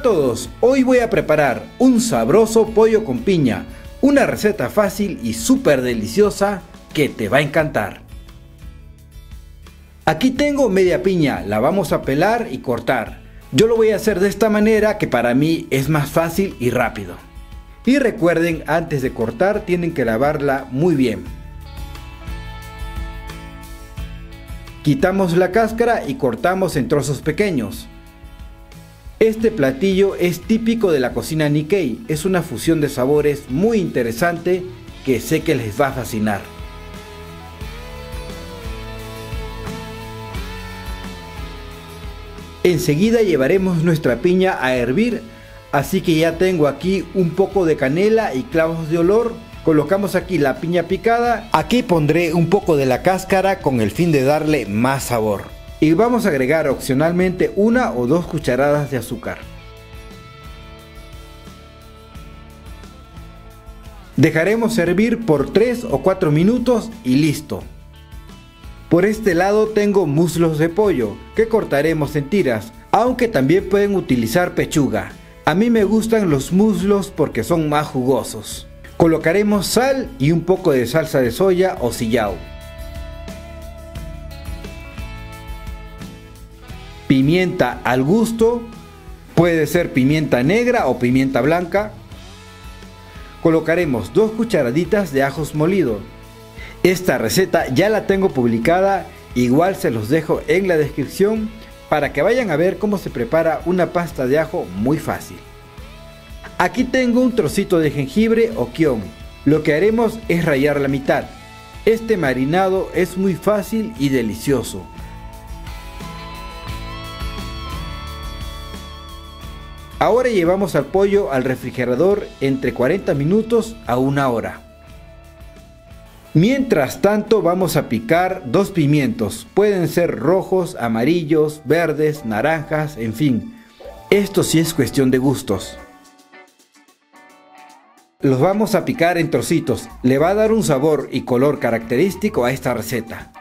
a todos, hoy voy a preparar un sabroso pollo con piña, una receta fácil y súper deliciosa que te va a encantar. Aquí tengo media piña, la vamos a pelar y cortar. Yo lo voy a hacer de esta manera que para mí es más fácil y rápido. Y recuerden, antes de cortar tienen que lavarla muy bien. Quitamos la cáscara y cortamos en trozos pequeños. Este platillo es típico de la cocina Nikkei, es una fusión de sabores muy interesante que sé que les va a fascinar. Enseguida llevaremos nuestra piña a hervir, así que ya tengo aquí un poco de canela y clavos de olor. Colocamos aquí la piña picada, aquí pondré un poco de la cáscara con el fin de darle más sabor y vamos a agregar opcionalmente una o dos cucharadas de azúcar. Dejaremos servir por 3 o 4 minutos y listo. Por este lado tengo muslos de pollo que cortaremos en tiras, aunque también pueden utilizar pechuga. A mí me gustan los muslos porque son más jugosos. Colocaremos sal y un poco de salsa de soya o sillao. Pimienta al gusto, puede ser pimienta negra o pimienta blanca. Colocaremos dos cucharaditas de ajos molidos. Esta receta ya la tengo publicada, igual se los dejo en la descripción para que vayan a ver cómo se prepara una pasta de ajo muy fácil. Aquí tengo un trocito de jengibre o kion. Lo que haremos es rayar la mitad. Este marinado es muy fácil y delicioso. Ahora llevamos al pollo al refrigerador entre 40 minutos a una hora. Mientras tanto vamos a picar dos pimientos. Pueden ser rojos, amarillos, verdes, naranjas, en fin. Esto sí es cuestión de gustos. Los vamos a picar en trocitos. Le va a dar un sabor y color característico a esta receta.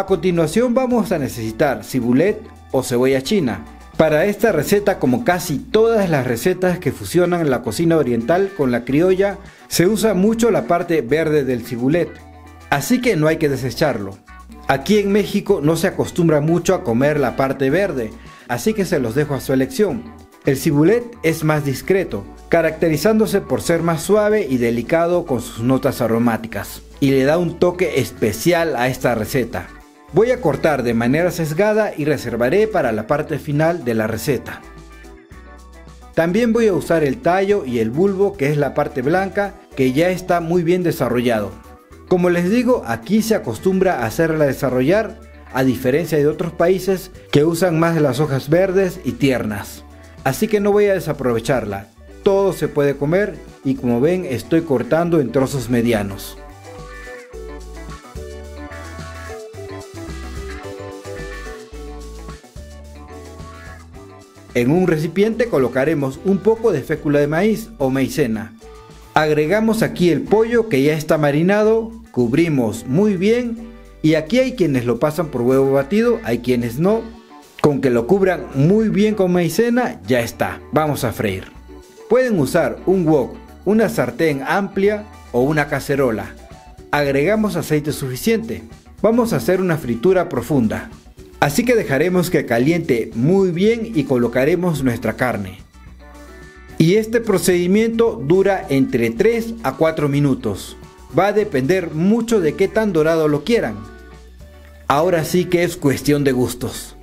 A continuación vamos a necesitar cibulet o cebolla china. Para esta receta, como casi todas las recetas que fusionan la cocina oriental con la criolla, se usa mucho la parte verde del cibulet, así que no hay que desecharlo. Aquí en México no se acostumbra mucho a comer la parte verde, así que se los dejo a su elección. El cibulet es más discreto, caracterizándose por ser más suave y delicado con sus notas aromáticas, y le da un toque especial a esta receta. Voy a cortar de manera sesgada y reservaré para la parte final de la receta. También voy a usar el tallo y el bulbo que es la parte blanca que ya está muy bien desarrollado. Como les digo, aquí se acostumbra a hacerla desarrollar a diferencia de otros países que usan más las hojas verdes y tiernas. Así que no voy a desaprovecharla. Todo se puede comer y como ven estoy cortando en trozos medianos. En un recipiente colocaremos un poco de fécula de maíz o maicena. Agregamos aquí el pollo que ya está marinado, cubrimos muy bien y aquí hay quienes lo pasan por huevo batido, hay quienes no. Con que lo cubran muy bien con maicena ya está, vamos a freír. Pueden usar un wok, una sartén amplia o una cacerola. Agregamos aceite suficiente. Vamos a hacer una fritura profunda. Así que dejaremos que caliente muy bien y colocaremos nuestra carne. Y este procedimiento dura entre 3 a 4 minutos. Va a depender mucho de qué tan dorado lo quieran. Ahora sí que es cuestión de gustos.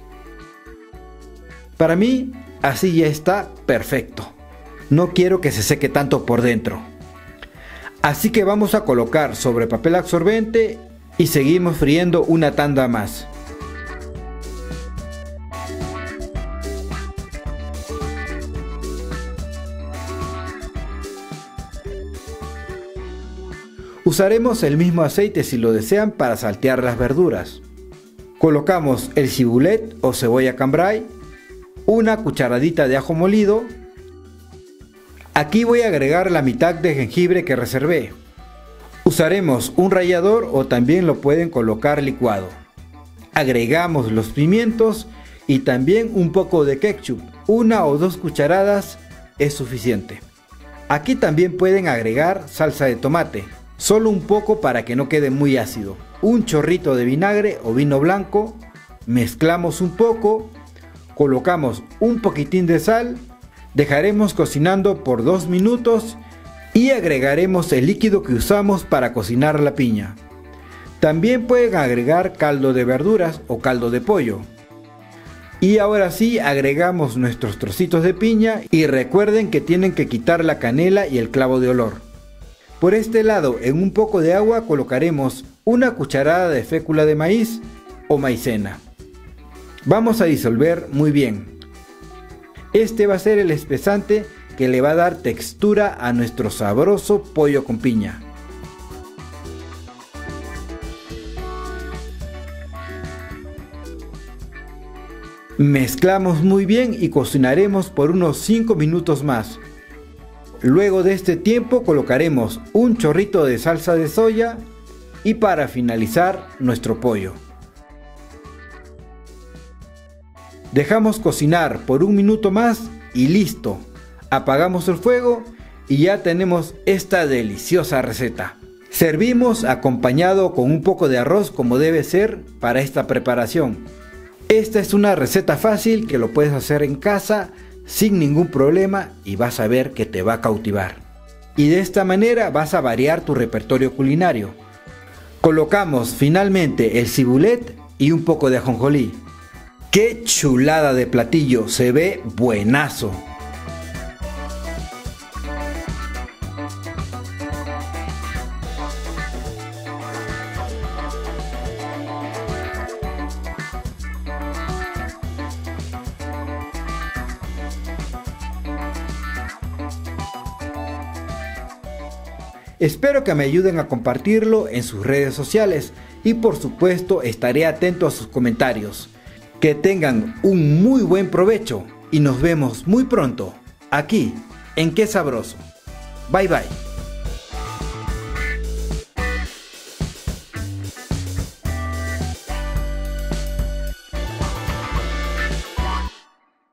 Para mí, así ya está perfecto. No quiero que se seque tanto por dentro. Así que vamos a colocar sobre papel absorbente y seguimos friendo una tanda más. Usaremos el mismo aceite si lo desean para saltear las verduras. Colocamos el cibulet o cebolla cambray, una cucharadita de ajo molido. Aquí voy a agregar la mitad de jengibre que reservé. Usaremos un rallador o también lo pueden colocar licuado. Agregamos los pimientos y también un poco de ketchup. Una o dos cucharadas es suficiente. Aquí también pueden agregar salsa de tomate, solo un poco para que no quede muy ácido. Un chorrito de vinagre o vino blanco, mezclamos un poco, colocamos un poquitín de sal, dejaremos cocinando por dos minutos y agregaremos el líquido que usamos para cocinar la piña. También pueden agregar caldo de verduras o caldo de pollo. Y ahora sí agregamos nuestros trocitos de piña y recuerden que tienen que quitar la canela y el clavo de olor. Por este lado en un poco de agua colocaremos una cucharada de fécula de maíz o maicena. Vamos a disolver muy bien. Este va a ser el espesante que le va a dar textura a nuestro sabroso pollo con piña. Mezclamos muy bien y cocinaremos por unos 5 minutos más. Luego de este tiempo colocaremos un chorrito de salsa de soya y para finalizar nuestro pollo. Dejamos cocinar por un minuto más y listo apagamos el fuego y ya tenemos esta deliciosa receta. Servimos acompañado con un poco de arroz como debe ser para esta preparación. Esta es una receta fácil que lo puedes hacer en casa sin ningún problema y vas a ver que te va a cautivar. Y de esta manera vas a variar tu repertorio culinario. Colocamos finalmente el cibulet y un poco de ajonjolí. ¡Qué chulada de platillo! Se ve buenazo. Espero que me ayuden a compartirlo en sus redes sociales y por supuesto estaré atento a sus comentarios. Que tengan un muy buen provecho y nos vemos muy pronto aquí en Qué Sabroso. Bye bye.